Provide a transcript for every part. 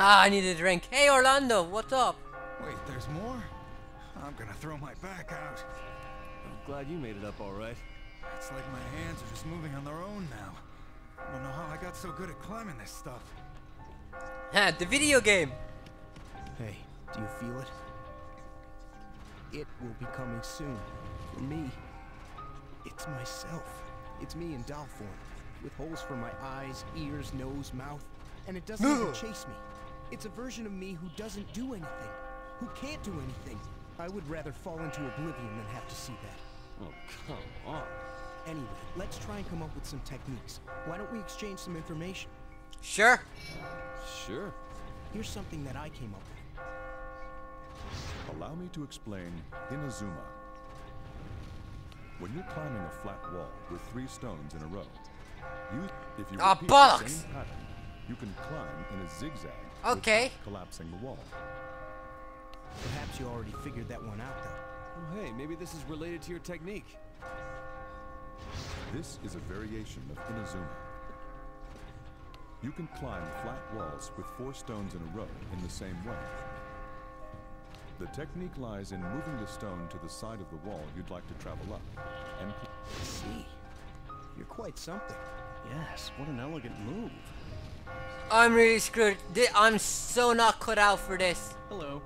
Ah, I need a drink. Hey, Orlando, what's up? Wait, there's more? I'm gonna throw my back out. I'm glad you made it up all right. It's like my hands are just moving on their own now. I don't know how I got so good at climbing this stuff. Ha, the video game. Hey, do you feel it? It will be coming soon. For me. It's myself. It's me in doll form. With holes for my eyes, ears, nose, mouth. And it doesn't even chase me. It's a version of me who doesn't do anything. Who can't do anything. I would rather fall into oblivion than have to see that. Oh, come on. Anyway, let's try and come up with some techniques. Why don't we exchange some information? Sure. Sure. Here's something that I came up with. Allow me to explain Inazuma. When you're climbing a flat wall with three stones in a row, you, if you Ah, repeat the same pattern, you can climb in a zigzag Okay. collapsing the wall. Perhaps you already figured that one out, though. Oh, hey, maybe this is related to your technique. This is a variation of Inazuma. You can climb flat walls with four stones in a row in the same way. The technique lies in moving the stone to the side of the wall you'd like to travel up, and I see. You're quite something. Yes, what an elegant move. I'm really screwed. I'm so not cut out for this. Hello.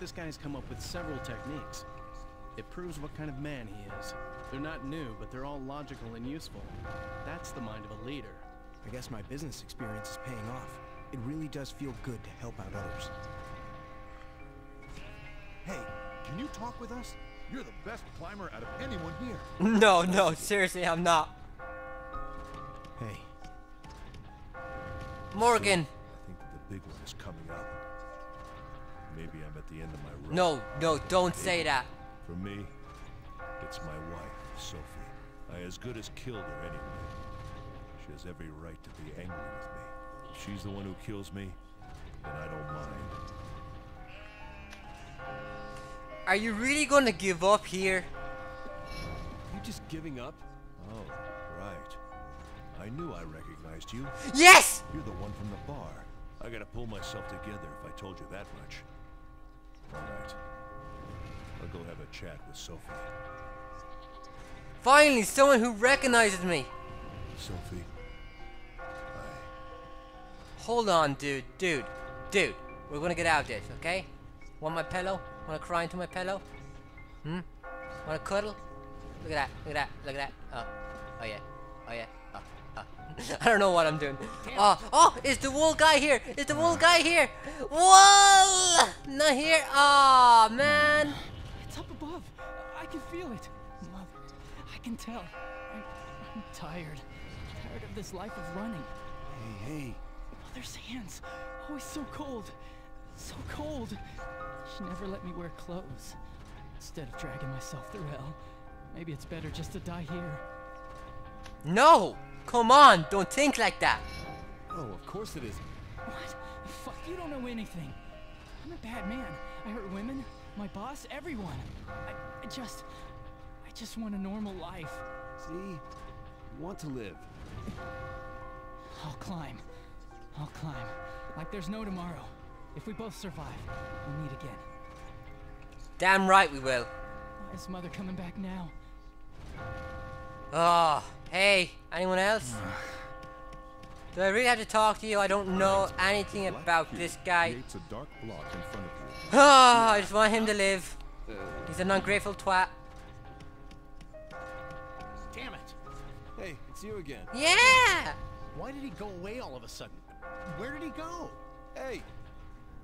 This guy's come up with several techniques. It proves what kind of man he is. They're not new, but they're all logical and useful. That's the mind of a leader. I guess my business experience is paying off. It really does feel good to help out others. Hey, can you talk with us? You're the best climber out of anyone here. No, no, seriously, I'm not. Hey, Morgan. I think the big one is coming up. Maybe I'm at the end of my rope. No, no, don't say that. For me, it's my wife, Sophie. I as good as killed her anyway. She has every right to be angry with me. If she's the one who kills me, then I don't mind. Are you really gonna give up here? You just giving up? Oh, right. I knew I recognized you. Yes! You're the one from the bar. I gotta pull myself together if I told you that much. All right. I'll go have a chat with Sophie. Finally, someone who recognizes me. Sophie, I Hold on, dude, dude, dude. We're gonna get out of this, okay? Want my pillow? Wanna cry into my pillow? Hmm? Wanna cuddle? Look at that, look at that, look at that. Oh, oh yeah, oh yeah. I don't know what I'm doing. Oh, oh, is the wool guy here? Is the wool guy here? Wool! Not here. Oh, man. It's up above. I can feel it. Mother, I can tell. I, I'm tired. Tired of this life of running. hey, hey. Mother's hands. Oh, Always so cold. So cold. She never let me wear clothes. Instead of dragging myself through hell, maybe it's better just to die here. No! Come on, don't think like that. Oh, of course it isn't. What? Fuck, you don't know anything. I'm a bad man. I hurt women, my boss, everyone. I, I just. I just want a normal life. See? You want to live. I'll climb. I'll climb. Like there's no tomorrow. If we both survive, we'll meet again. Damn right we will. Why is Mother coming back now? Oh, hey, anyone else? Do I really have to talk to you? I don't know anything about this guy. creates a dark block in front of you. Oh, I just want him to live. He's an ungrateful twat. Damn it! Hey, it's you again. Yeah! Why did he go away all of a sudden? Where did he go? Hey!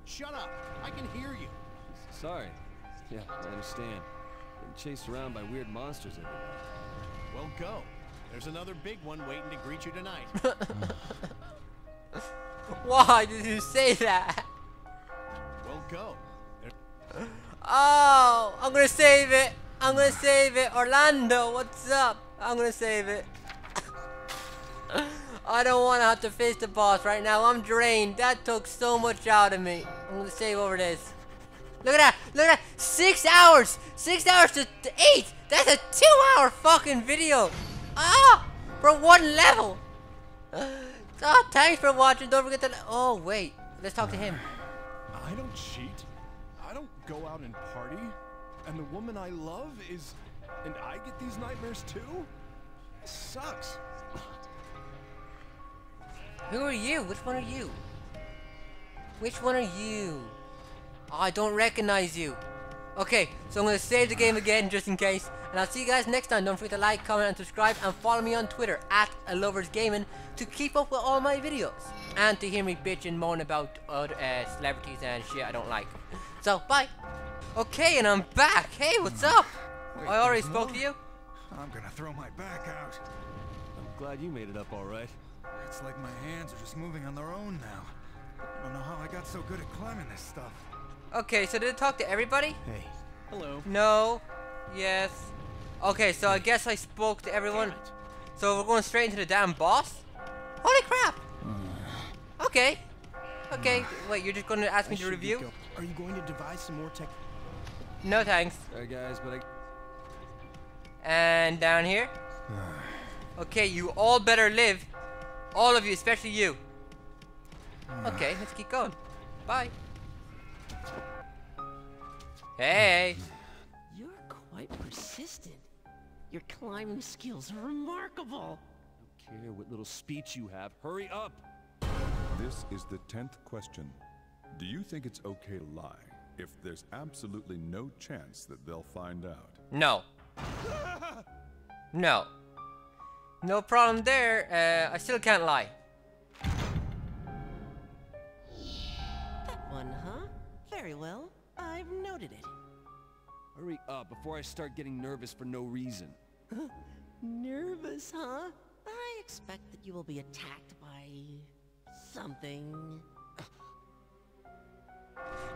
Shut up! I can hear you. Sorry. Yeah, I understand. Been chased around by weird monsters everywhere. Well, go. There's another big one waiting to greet you tonight. Why did you say that? well, go. There- Oh, I'm gonna save it. I'm gonna save it. Orlando, what's up? I'm gonna save it. I don't want to have to face the boss right now. I'm drained. That took so much out of me. I'm gonna save over this. Look at that. Look at that. Six hours. Six hours to, eight. That's a two-hour fucking video. Ah, for one level. Oh, thanks for watching. Don't forget to. Oh wait, let's talk to him. I don't cheat. I don't go out and party. And the woman I love is. And I get these nightmares too? sucks. Who are you? Which one are you? Which one are you? I don't recognize you. Okay, so I'm gonna save the game again just in case. And I'll see you guys next time. Don't forget to like, comment, and subscribe. And follow me on Twitter at AloversGaming to keep up with all my videos. And to hear me bitch and moan about other uh, celebrities and shit I don't like. So, bye. Okay, and I'm back. Hey, what's up? Wait, I already spoke more? to you. I'm gonna throw my back out. I'm glad you made it up all right. It's like my hands are just moving on their own now. I don't know how I got so good at climbing this stuff. Okay, so did it talk to everybody? Hey, Hello. No. Yes. Okay, so I guess I spoke to everyone. So we're going straight into the damn boss? Holy crap! Uh. Okay. Okay, wait, you're just gonna ask me I to review? go- Are you going to devise some more tech? No thanks. Sorry guys, but I And down here? Okay, you all better live. All of you, especially you. Uh. Okay, let's keep going. Bye. Hey! You're quite persistent. Your climbing skills are remarkable. I don't care what little speech you have. Hurry up! This is the tenth question. Do you think it's okay to lie if there's absolutely no chance that they'll find out? No. No. No problem there. Uh, I still can't lie. That one, huh? Very well. I've noted it. Hurry up before I start getting nervous for no reason. Nervous, huh? I expect that you will be attacked by something.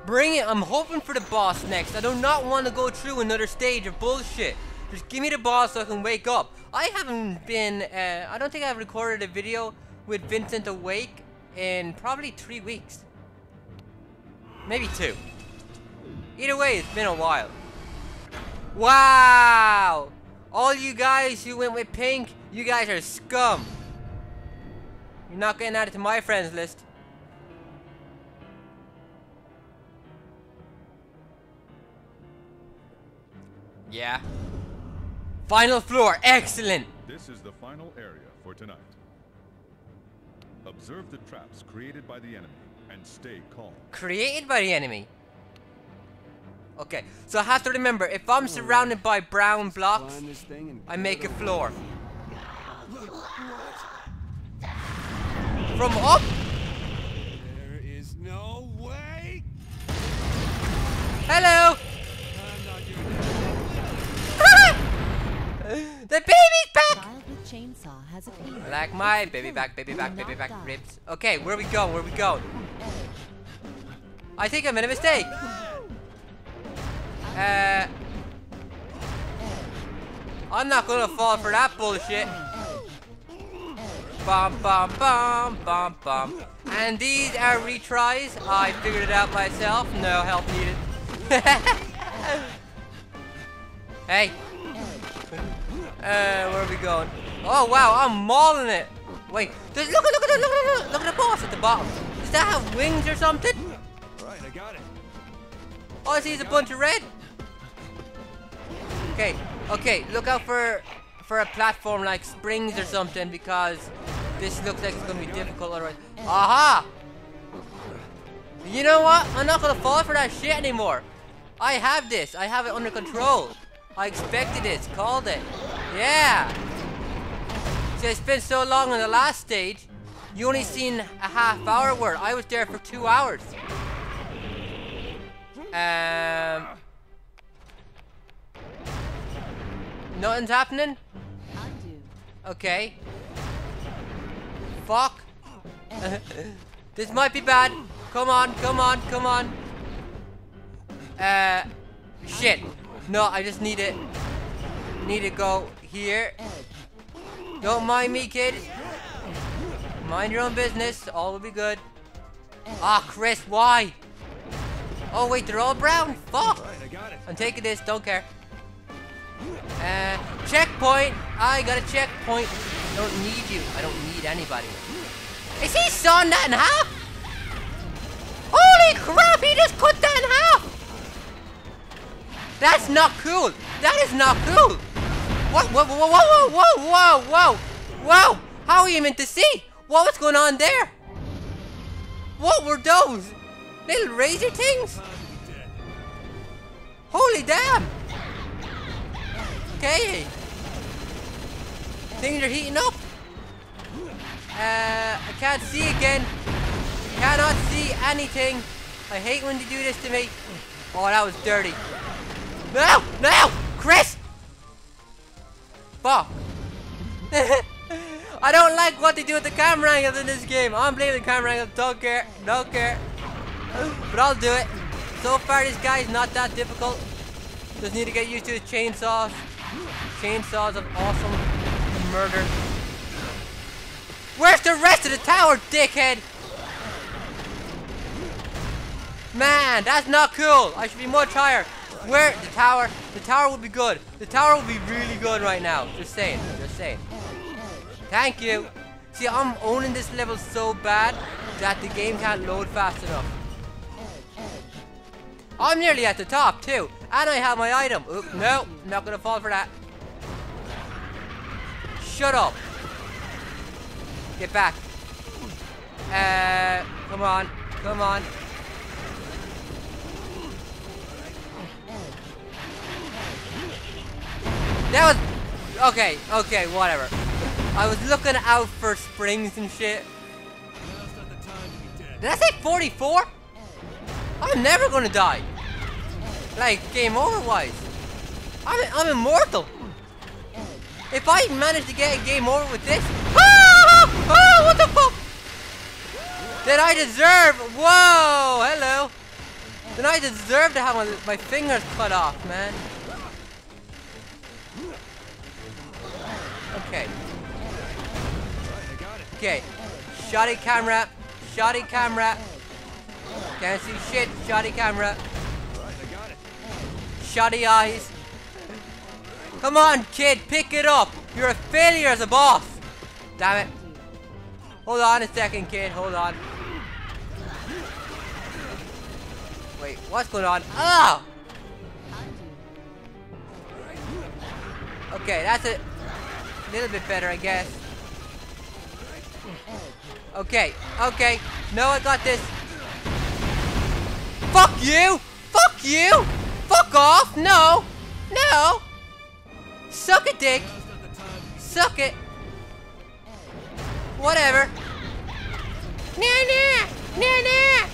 Bring it. I'm hoping for the boss next. I do not want to go through another stage of bullshit. Just give me the boss so I can wake up. I haven't been, uh, I don't think I've recorded a video with Vincent awake in probably three weeks. Maybe two. Either way, it's been a while. Wow! All you guys who went with pink, you guys are scum. You're not getting added to my friends list. Yeah. Final floor, excellent! This is the final area for tonight. Observe the traps created by the enemy and stay calm. Created by the enemy. Okay, so I have to remember, if I'm surrounded by brown blocks, Climb this thing and I make a floor. From up? There is no way! Hello! I'm not doing the baby's back! Child with chainsaw has. Like my baby back, baby back, baby back ribs. Okay, where are we going? Where are we going? I think I made a mistake. Uh, I'm not gonna fall for that bullshit. Bum bum bum bum bum. And these are retries. I figured it out myself. No help needed. hey. Uh, where are we going? Oh wow, I'm mauling it. Wait, look at look at the look look at the boss at the bottom. Does that have wings or something? Alright, I got it. All I see is a bunch of red. Okay, okay, look out for for a platform like springs or something because this looks like it's gonna be difficult otherwise. Aha! You know what? I'm not gonna fall for that shit anymore. I have this. I have it under control. I expected this. Called it. Yeah. it's been so long on the last stage. You only seen a half hour worth. I was there for two hours. Um. Nothing's happening? Okay. Fuck. this might be bad. Come on, come on, come on. Uh, shit. No, I just need it. Need to go here. Don't mind me, kid. Mind your own business. All will be good. Ah, Chris, why? Oh wait, they're all brown. Fuck. I got it. I'm taking this, don't care. Uh, checkpoint! I got a checkpoint. I don't need you. I don't need anybody. Is he sawing that in half? Holy crap, he just cut that in half! That's not cool. That is not cool. What? Whoa, whoa, whoa, whoa, whoa, whoa, whoa, whoa. How are you meant to see? What was going on there? What were those? Little razor things? Holy damn. Things are heating up. Uh, I can't see again. Cannot see anything. I hate when they do this to me. Oh, that was dirty. No! No! Chris! Fuck. I don't like what they do with the camera angles in this game. I'm blaming the camera angles. Don't care. Don't care. But I'll do it. So far, this guy is not that difficult. Just need to get used to his chainsaws. Chainsaws of awesome murder. Where's the rest of the tower, dickhead? Man, that's not cool. I should be much higher. Where? The tower. The tower will be good. The tower will be really good right now. Just saying. Just saying. Thank you. See, I'm owning this level so bad that the game can't load fast enough. I'm nearly at the top too. And I have my item. Oop, no, not gonna fall for that. Shut up. Get back. Uh, come on. Come on. That was... Okay, okay, whatever. I was looking out for springs and shit. Did I say 44? I'm never gonna die. Like, game over wise. I'm, I'm immortal. If I manage to get a game over with this... Ah! Oh, what the fuck? Then I deserve... Whoa, hello. Then I deserve to have my, my fingers cut off, man. Okay. Okay. Shoddy camera. Shoddy camera. Can't see shit. Shoddy camera. Shoddy eyes. Come on, kid. Pick it up. You're a failure as a boss. Damn it. Hold on a second, kid. Hold on. Wait, what's going on? Ah! Okay, that's. A little bit better, I guess. Okay, okay. No, I got this. Fuck you! Fuck you! Fuck off! No! No! Suck it, dick! Suck it! Whatever. Nah, nah! Nah, nah!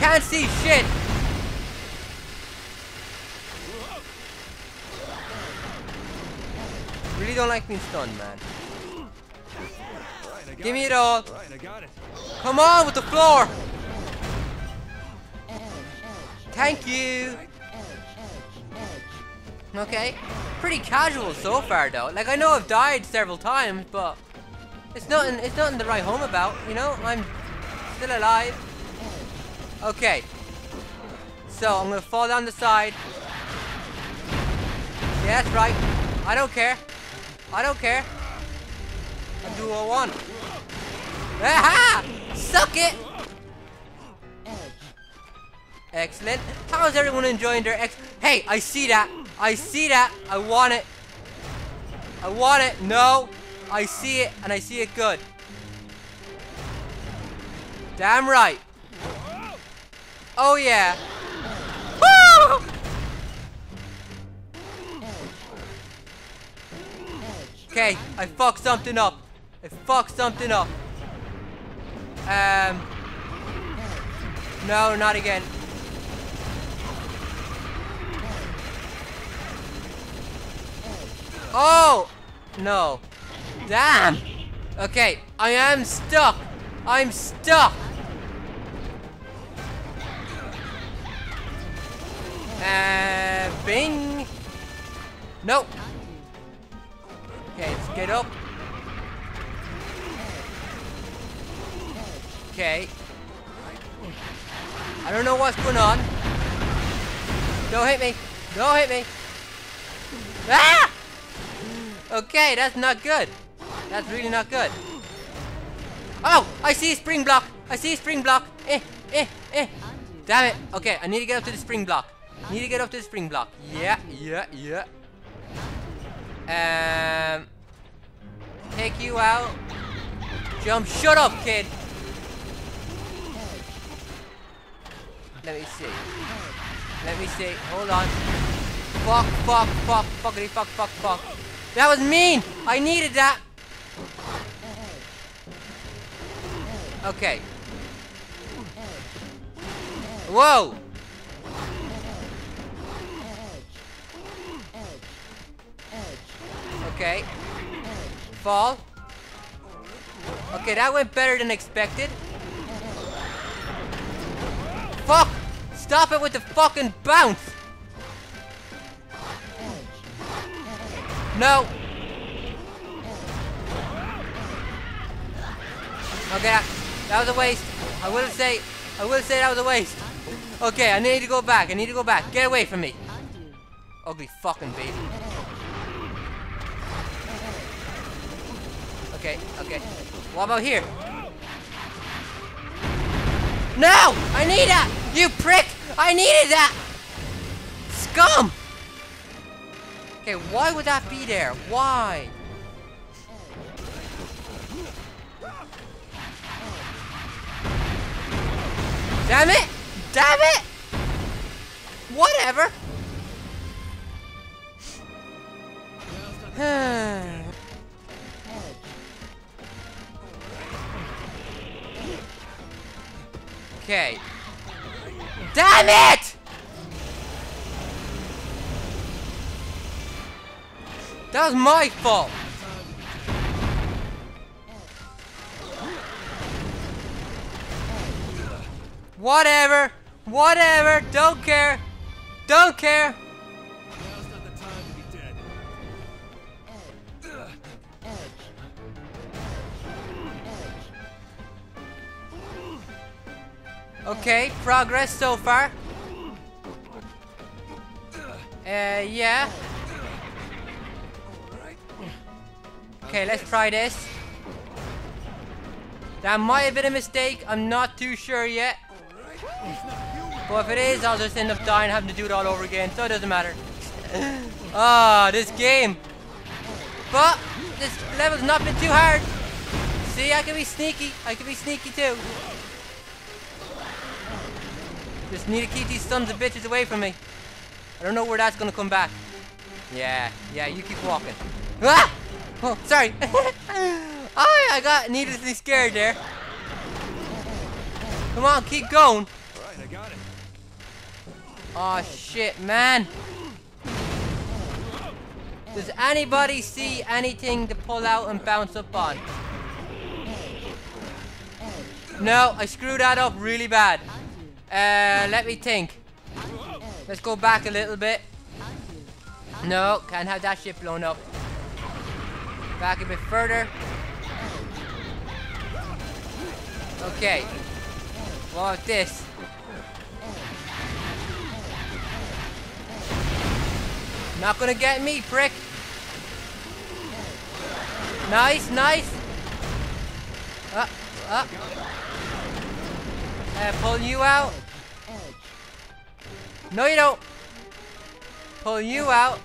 Can't see shit! Really don't like being stunned, man. Give me it all. Come on with the floor. Thank you. Okay. Pretty casual so far though. Like I know I've died several times, but it's nothing it's nothing to write home about, you know? I'm still alive. Okay. So I'm gonna fall down the side. Yeah, that's right. I don't care. I don't care. I do what I want. Aha! Suck it! Excellent. How is everyone enjoying their ex- Hey, I see that. I see that. I want it. I want it. No. I see it, and I see it good. Damn right. Oh, yeah. Woo! Okay, I fucked something up. I fucked something up. Um. No, not again. Oh! No. Damn! Okay, I am stuck. I'm stuck. Uh, bing. Nope. Okay, let's get up. Okay. I don't know what's going on. Don't hit me. Don't hit me. Ah! Okay, that's not good. That's really not good. Oh, I see spring block. I see spring block. Eh, eh, eh. Damn it. Okay, I need to get up to the spring block. Need to get up to the spring block. Yeah, yeah, yeah. Um, take you out. Jump. Shut up, kid. Let me see. Let me see. Hold on. Fuck, fuck, fuck, fuckity, fuck, fuck, fuck. That was mean. I needed that. Okay. Whoa. Okay. Fall. Okay, that went better than expected. Fuck! Stop it with the fucking bounce! No! Okay, that, was a waste. I will say, I will say that was a waste. Okay, I need to go back. I need to go back. Get away from me. Ugly fucking baby. Okay, okay. What about here? No! I need that! You prick! I needed that! Scum! Okay, why would that be there? Why? Damn it! Damn it! Whatever! okay. Damn it! That was my fault. Whatever. Whatever. Don't care. Don't care. Okay, progress so far. Uh, yeah. Okay, let's try this. That might have been a mistake. I'm not too sure yet. But if it is, I'll just end up dying having to do it all over again. So it doesn't matter. Ah, oh, this game. But this level's not been too hard. See, I can be sneaky. I can be sneaky too. Just need to keep these sons of bitches away from me. I don't know where that's gonna come back. Yeah, yeah, you keep walking. Ah! Oh, sorry. oh, I got needlessly scared there. Come on, keep going. I got it. Oh shit, man. Does anybody see anything to pull out and bounce up on? No, I screwed that up really bad. Uh, let me think. Let's go back a little bit. No, can't have that shit blown up. Back a bit further. Okay. About this? Not gonna get me, prick. Nice, nice. Up, up. Uh, pull you out. No, you don't. Pull you out.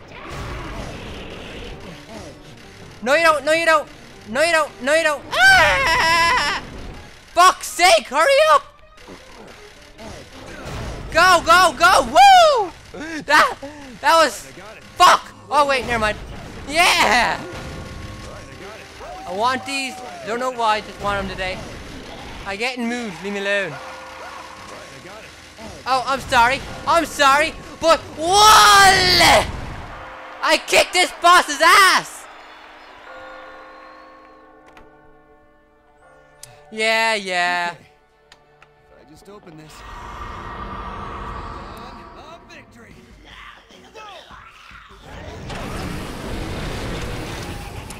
No, you don't. No, you don't. No, you don't. No, you don't. Ah! Fuck's sake! Hurry up! Go, go, go! Woo! That that was fuck. Oh wait, never mind. Yeah. I want these. Don't know why. Just want them today. I get in moods. Leave me alone. Oh, I'm sorry. I'm sorry. But wall! I kicked this boss's ass. Yeah, yeah. If I just open this.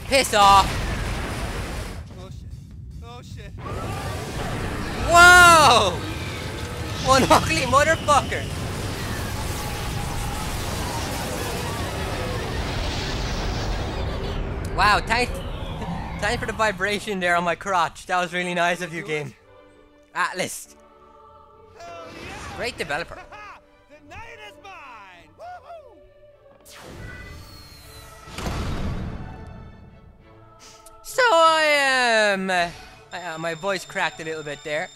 Piss off. Oh shit. Oh shit. Whoa! One ugly motherfucker. Wow, thanks, Thanks for the vibration there on my crotch. That was really nice of you, game. Atlus. Great developer. So I am. Uh, uh, my voice cracked a little bit there.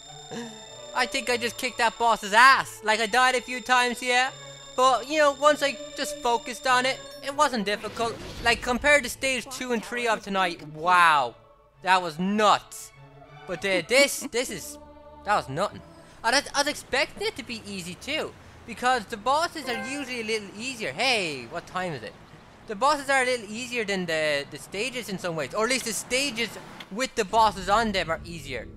I think I just kicked that boss's ass. Like I died a few times, yeah. But you know, once I just focused on it, it wasn't difficult. Like compared to stage two and three of tonight, wow, that was nuts. But uh, this, this is, that was nothing. I was, I was expecting it to be easy too, because the bosses are usually a little easier. Hey, what time is it? The bosses are a little easier than the the stages in some ways, or at least the stages with the bosses on them are easier.